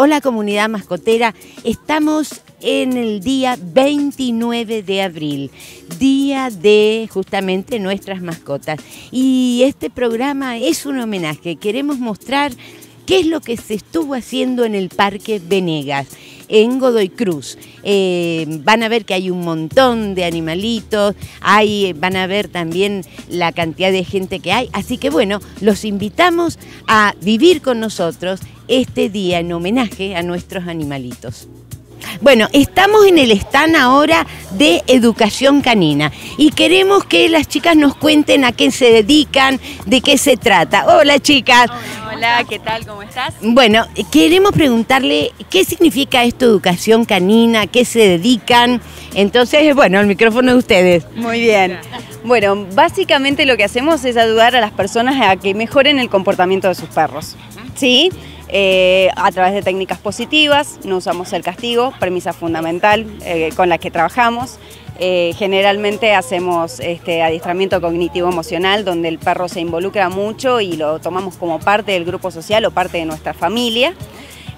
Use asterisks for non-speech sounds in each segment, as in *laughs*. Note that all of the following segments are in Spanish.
Hola comunidad mascotera, estamos en el día 29 de abril, día de justamente nuestras mascotas. Y este programa es un homenaje, queremos mostrar qué es lo que se estuvo haciendo en el Parque Venegas en Godoy Cruz. Eh, van a ver que hay un montón de animalitos, hay, van a ver también la cantidad de gente que hay. Así que bueno, los invitamos a vivir con nosotros este día en homenaje a nuestros animalitos. Bueno, estamos en el stand ahora de educación canina y queremos que las chicas nos cuenten a qué se dedican, de qué se trata. Hola chicas. Hola, ¿qué tal? ¿Cómo estás? Bueno, queremos preguntarle qué significa esto educación canina, a qué se dedican. Entonces, bueno, el micrófono de ustedes. Muy bien. Bueno, básicamente lo que hacemos es ayudar a las personas a que mejoren el comportamiento de sus perros. ¿Sí? Eh, a través de técnicas positivas, no usamos el castigo, premisa fundamental eh, con la que trabajamos. Eh, generalmente hacemos este, adiestramiento cognitivo-emocional donde el perro se involucra mucho y lo tomamos como parte del grupo social o parte de nuestra familia.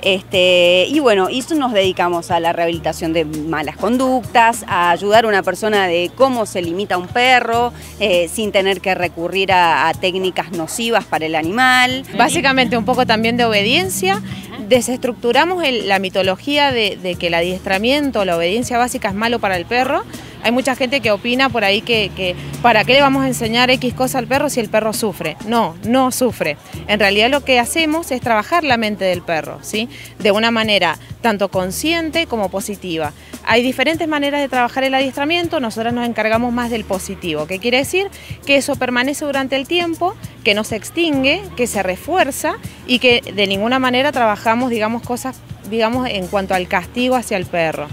Este, y bueno, eso nos dedicamos a la rehabilitación de malas conductas, a ayudar a una persona de cómo se limita un perro eh, sin tener que recurrir a, técnicas nocivas para el animal. Básicamente un poco también de obediencia. Desestructuramos la mitología de, de que el adiestramiento, la obediencia básica es malo para el perro hay mucha gente que opina por ahí que, para qué le vamos a enseñar X cosa al perro si el perro sufre. No, no sufre. En realidad lo que hacemos es trabajar la mente del perro, ¿sí? De una manera tanto consciente como positiva. Hay diferentes maneras de trabajar el adiestramiento, nosotros nos encargamos más del positivo, ¿Qué quiere decir que eso permanece durante el tiempo, que no se extingue, que se refuerza y que de ninguna manera trabajamos, digamos, cosas, digamos, en cuanto al castigo hacia el perro.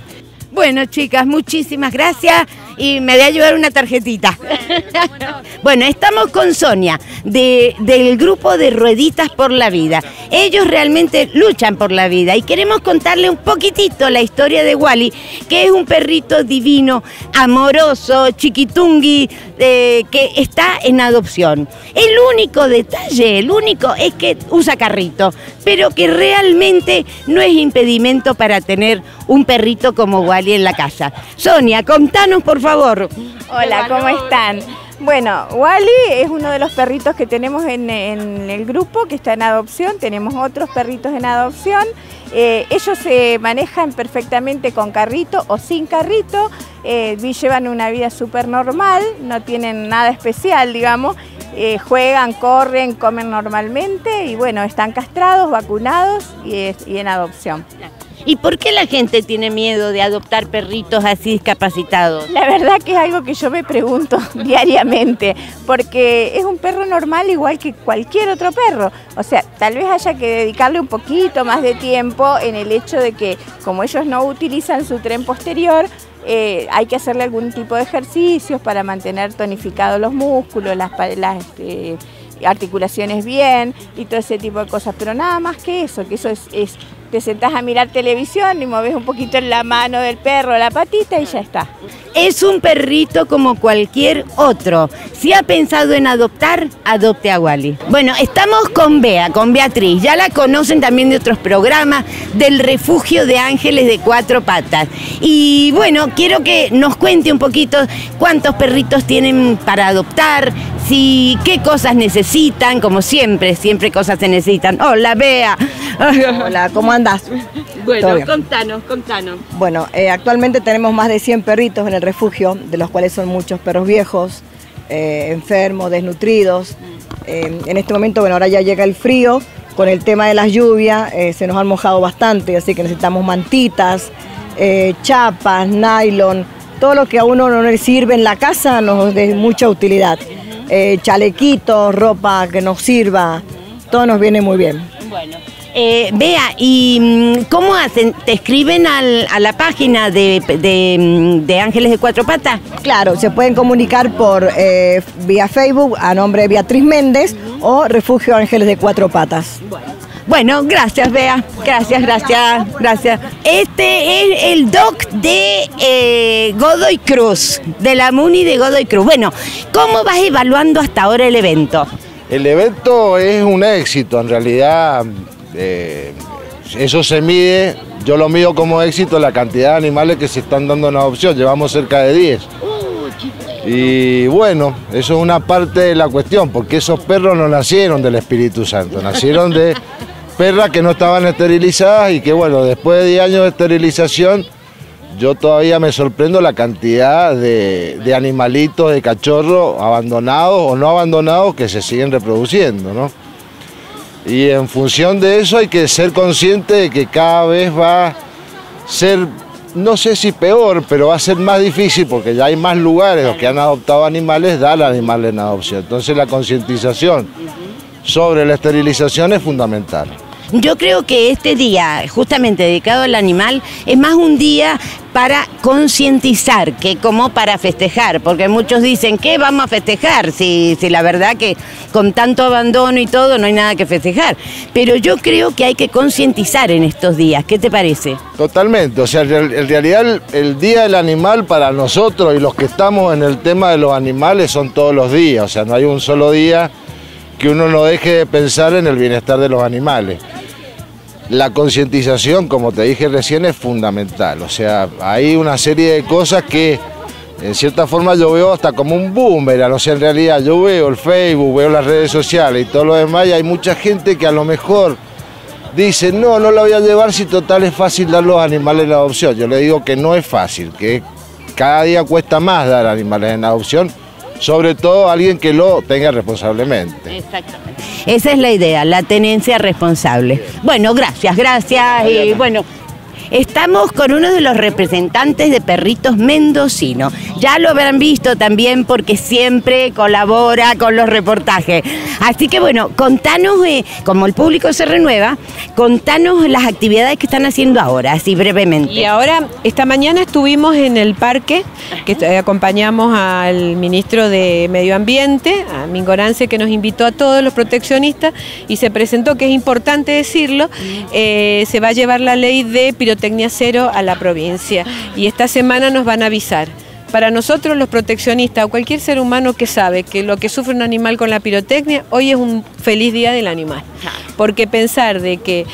Bueno, chicas, muchísimas gracias y me voy a llevar una tarjetita. *laughs* bueno, estamos con Sonia del grupo de Rueditas por la Vida. Ellos realmente luchan por la vida y queremos contarle un poquitito la historia de Wally, que es un perrito divino, amoroso, chiquitungui, eh, que está en adopción. El único detalle, el único es que usa carrito, pero que realmente no es impedimento para tener un perrito como Wally en la casa. Sonia, contanos por favor. Hola, ¿cómo están? Bueno, Wally es uno de los perritos que tenemos en, el grupo que está en adopción. Tenemos otros perritos en adopción. Eh, ellos se manejan perfectamente con carrito o sin carrito. Eh, llevan una vida súper normal, no tienen nada especial, digamos. Eh, juegan, corren, comen normalmente y bueno, están castrados, vacunados y, y en adopción. ¿Y por qué la gente tiene miedo de adoptar perritos así discapacitados? La verdad que es algo que yo me pregunto *laughs* diariamente, porque es un perro normal igual que cualquier otro perro. O sea, tal vez haya que dedicarle un poquito más de tiempo en el hecho de que como ellos no utilizan su tren posterior, eh, hay que hacerle algún tipo de ejercicios para mantener tonificados los músculos, las, este, articulaciones bien y todo ese tipo de cosas. Pero nada más que eso, que eso es te sentás a mirar televisión y moves un poquito la mano del perro la patita y ya está. Es un perrito como cualquier otro. Si ha pensado en adoptar, adopte a Wally. Bueno, estamos con Bea, con Beatriz. Ya la conocen también de otros programas del refugio de ángeles de cuatro patas. Y bueno, quiero que nos cuente un poquito cuántos perritos tienen para adoptar, si qué cosas necesitan, como siempre, siempre cosas se necesitan. Hola, Bea. Hola, ¿cómo andás? Bueno, contanos, contanos. Bueno, eh, actualmente tenemos más de 100 perritos en el refugio, de los cuales son muchos perros viejos, eh, enfermos, desnutridos. Eh, en este momento, bueno, ahora ya llega el frío, con el tema de las lluvias se nos han mojado bastante, así que necesitamos mantitas, chapas, nylon, todo lo que a uno no le sirve en la casa nos de mucha utilidad. chalequitos, ropa que nos sirva, todo nos viene muy bien. Bueno. Eh, vea, ¿y mm, cómo hacen? ¿Te escriben a la página de, de, Ángeles de Cuatro Patas? Claro, se pueden comunicar por eh, vía Facebook a nombre de Beatriz Méndez o Refugio Ángeles de Cuatro Patas. Bueno. gracias, Bea. Gracias, gracias, gracias. Este es el doc de eh, Godoy Cruz, de la MUNI de Godoy Cruz. Bueno, ¿cómo vas evaluando hasta ahora el evento? El evento es un éxito, en realidad eso se mide, yo lo mido como éxito la cantidad de animales que se están dando en adopción, llevamos cerca de 10. Y bueno, eso es una parte de la cuestión, porque esos perros no nacieron del Espíritu Santo, nacieron de perras que no estaban esterilizadas y que bueno, después de 10 años de esterilización, yo todavía me sorprendo la cantidad de, de animalitos, de cachorros abandonados o no abandonados que se siguen reproduciendo, ¿no? Y en función de eso hay que ser consciente de que cada vez va a ser, no sé si peor, pero va a ser más difícil porque ya hay más lugares los que han adoptado animales, dar animales en adopción. Entonces la concientización sobre la esterilización es fundamental. Yo creo que este día, justamente dedicado al animal, es más un día para concientizar que como para festejar, porque muchos dicen, ¿qué vamos a festejar? Si, la verdad que con tanto abandono y todo no hay nada que festejar. Pero yo creo que hay que concientizar en estos días. ¿Qué te parece? Totalmente, o sea, en real- en realidad el Día del Animal para nosotros y los que estamos en el tema de los animales son todos los días, o sea, no hay un solo día que uno no deje de pensar en el bienestar de los animales. La concientización, como te dije recién, es fundamental, o sea, hay una serie de cosas que en cierta forma yo veo hasta como un boomerang, o sea, en realidad yo veo el Facebook, veo las redes sociales y todo lo demás y hay mucha gente que a lo mejor dice, no, no la voy a llevar si total es fácil dar los animales en adopción. Yo le digo que no es fácil, que cada día cuesta más dar animales en adopción, sobre todo alguien que lo tenga responsablemente. Exactamente. Esa es la idea, la tenencia responsable. Bueno, gracias, gracias. Y bueno, estamos con uno de los representantes de perritos mendocinos. Ya lo habrán visto también porque siempre colabora con los reportajes. Así que bueno, contanos, eh, como el público se renueva, contanos las actividades que están haciendo ahora, así brevemente. Y ahora, esta mañana estuvimos en el parque, que acompañamos al ministro de Medio Ambiente, a Mingorance, que nos invitó a todos los proteccionistas y se presentó, que es importante decirlo, eh, se va a llevar la ley de pirotecnia cero a la provincia y esta semana nos van a avisar. Para nosotros los proteccionistas o cualquier ser humano que sabe que lo que sufre un animal con la pirotecnia, hoy es un feliz día del animal. Porque pensar de que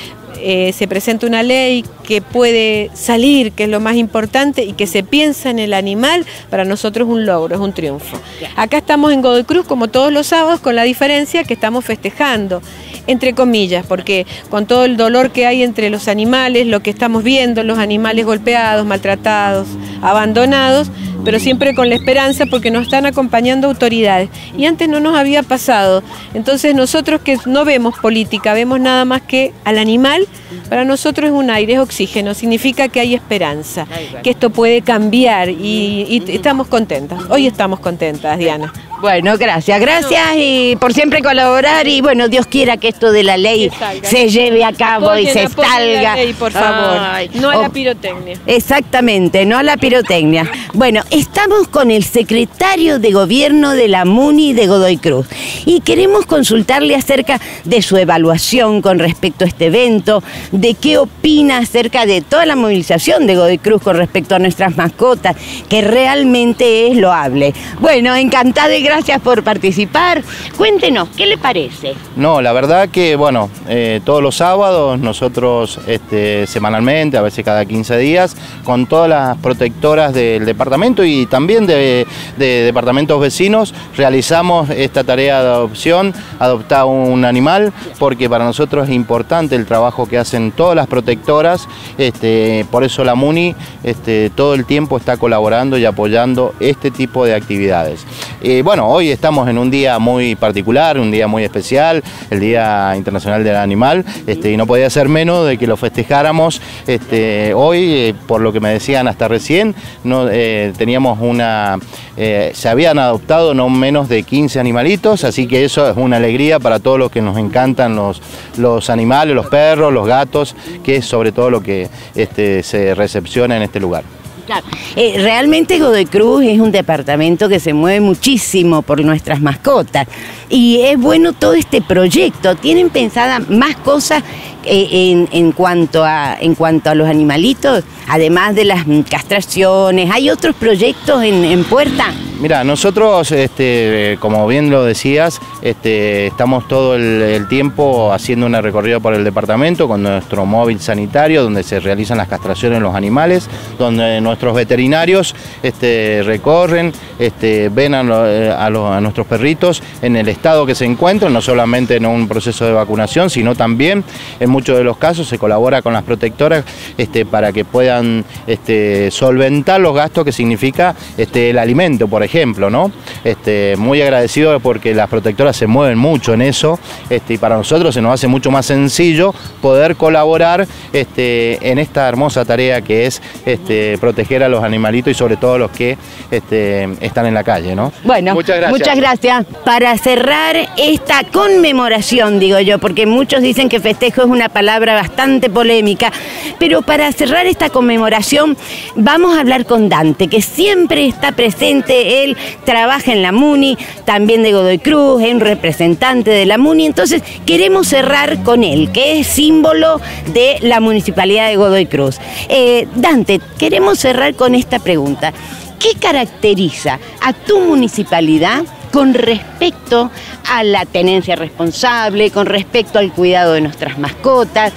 eh, se presenta una ley que puede salir, que es lo más importante, y que se piensa en el animal, para nosotros es un logro, es un triunfo. Acá estamos en Godoy Cruz, como todos los sábados, con la diferencia que estamos festejando, entre comillas, porque con todo el dolor que hay entre los animales, lo que estamos viendo, los animales golpeados, maltratados, abandonados, pero siempre con la esperanza porque nos están acompañando autoridades. Y antes no nos había pasado. Entonces nosotros que no vemos política, vemos nada más que al animal, para nosotros es un aire, es oxígeno, significa que hay esperanza, que esto puede cambiar y, y estamos contentas. Hoy estamos contentas, Diana. Bueno, gracias, gracias y por siempre colaborar y bueno, Dios quiera que esto de la ley se lleve a cabo y se la salga. ley, por favor. Ay, no a oh, la pirotecnia. Exactamente, no a la pirotecnia. Bueno, estamos con el secretario de gobierno de la MUNI de Godoy Cruz y queremos consultarle acerca de su evaluación con respecto a este evento, de qué opina acerca de toda la movilización de Godoy Cruz con respecto a nuestras mascotas, que realmente es loable. Bueno, encantada y gracias por participar. Cuéntenos, ¿qué le parece? No, la verdad que, bueno, eh, todos los sábados, nosotros este, semanalmente, a veces cada 15 días, con todas las protectoras del departamento y también de, de departamentos vecinos, realizamos esta tarea de adopción, adoptar un animal, porque para nosotros es importante el trabajo que hacen todas las protectoras, este, por eso la MUNI este, todo el tiempo está colaborando y apoyando este tipo de actividades. Eh, bueno, hoy estamos en un día muy particular, un día muy especial, el Día Internacional del Animal, este, y no podía ser menos de que lo festejáramos este, hoy, eh, por lo que me decían hasta recién, no, eh, teníamos una, eh, se habían adoptado no menos de 15 animalitos, así que eso es una alegría para todos los que nos encantan los, los animales, los perros, los gatos, que es sobre todo lo que este, se recepciona en este lugar. Claro. Eh, realmente Godoy Cruz es un departamento que se mueve muchísimo por nuestras mascotas y es bueno todo este proyecto. ¿Tienen pensadas más cosas eh, en, en cuanto a, en cuanto a los animalitos? Además de las castraciones, ¿hay otros proyectos en puerta? Mira, nosotros, este, como bien lo decías, este, estamos todo el, tiempo haciendo una recorrida por el departamento con nuestro móvil sanitario, donde se realizan las castraciones de los animales, donde nuestros veterinarios este, recorren, este, ven a, a nuestros perritos en el estado que se encuentran, no solamente en un proceso de vacunación, sino también en muchos de los casos se colabora con las protectoras este, para que puedan este, solventar los gastos que significa el alimento, por ejemplo, ¿no? Este, muy agradecido porque las protectoras se mueven mucho en eso este, y para nosotros se nos hace mucho más sencillo poder colaborar este, en esta hermosa tarea que es este, proteger a los animalitos y sobre todo los que este, están en la calle, ¿no? Bueno, muchas gracias. muchas gracias. Para cerrar esta conmemoración, digo yo, porque muchos dicen que festejo es una palabra bastante polémica, pero para cerrar esta conmemoración vamos a hablar con Dante, que siempre está presente, él trabaja en la MUNI, también de Godoy Cruz, es un representante de la MUNI, entonces queremos cerrar con él, que es símbolo de la Municipalidad de Godoy Cruz. Eh, Dante, queremos cerrar con esta pregunta. ¿Qué caracteriza a tu municipalidad con respecto a la tenencia responsable, con respecto al cuidado de nuestras mascotas?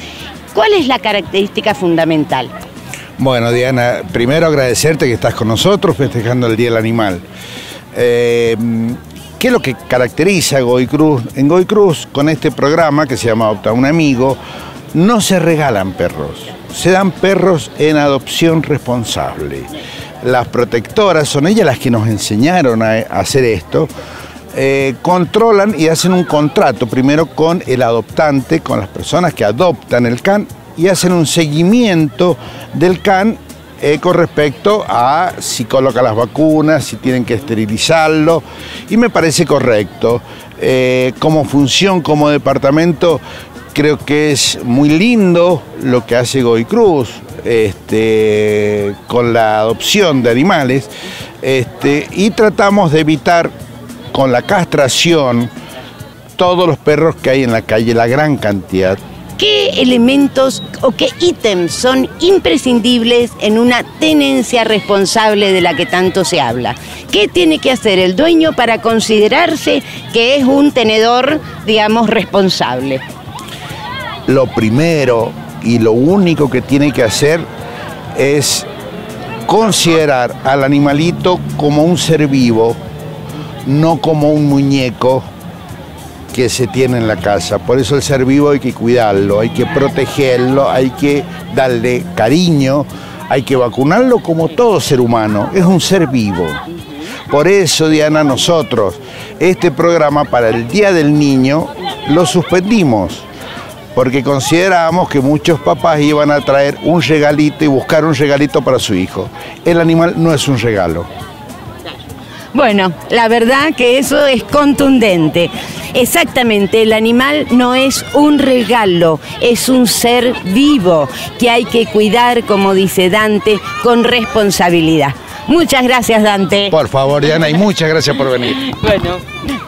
¿Cuál es la característica fundamental? Bueno, Diana, primero agradecerte que estás con nosotros festejando el Día del Animal. Eh, ¿Qué es lo que caracteriza a Goy Cruz? En Goy Cruz, con este programa que se llama Adopta a un Amigo, no se regalan perros, se dan perros en adopción responsable. Las protectoras son ellas las que nos enseñaron a, a hacer esto. eh, controlan y hacen un contrato primero con el adoptante, con las personas que adoptan el can y hacen un seguimiento del can eh, con respecto a si coloca las vacunas, si tienen que esterilizarlo, y me parece correcto. Eh, como función, como departamento, creo que es muy lindo lo que hace Goy Cruz este, con la adopción de animales, este, y tratamos de evitar con la castración todos los perros que hay en la calle, la gran cantidad. ¿Qué elementos o qué ítems son imprescindibles en una tenencia responsable de la que tanto se habla? ¿Qué tiene que hacer el dueño para considerarse que es un tenedor, digamos, responsable? lo primero y lo único que tiene que hacer es considerar al animalito como un ser vivo, no como un muñeco que se tiene en la casa. Por eso el ser vivo hay que cuidarlo, hay que protegerlo, hay que darle cariño, hay que vacunarlo como todo ser humano. Es un ser vivo. Por eso, Diana, nosotros este programa para el Día del Niño lo suspendimos porque considerábamos que muchos papás iban a traer un regalito y buscar un regalito para su hijo. El animal no es un regalo. Bueno, la verdad que eso es contundente. Exactamente, el animal no es un regalo, es un ser vivo que hay que cuidar, como dice Dante, con responsabilidad. Muchas gracias, Dante. Por favor, Diana, y muchas gracias por venir. Bueno.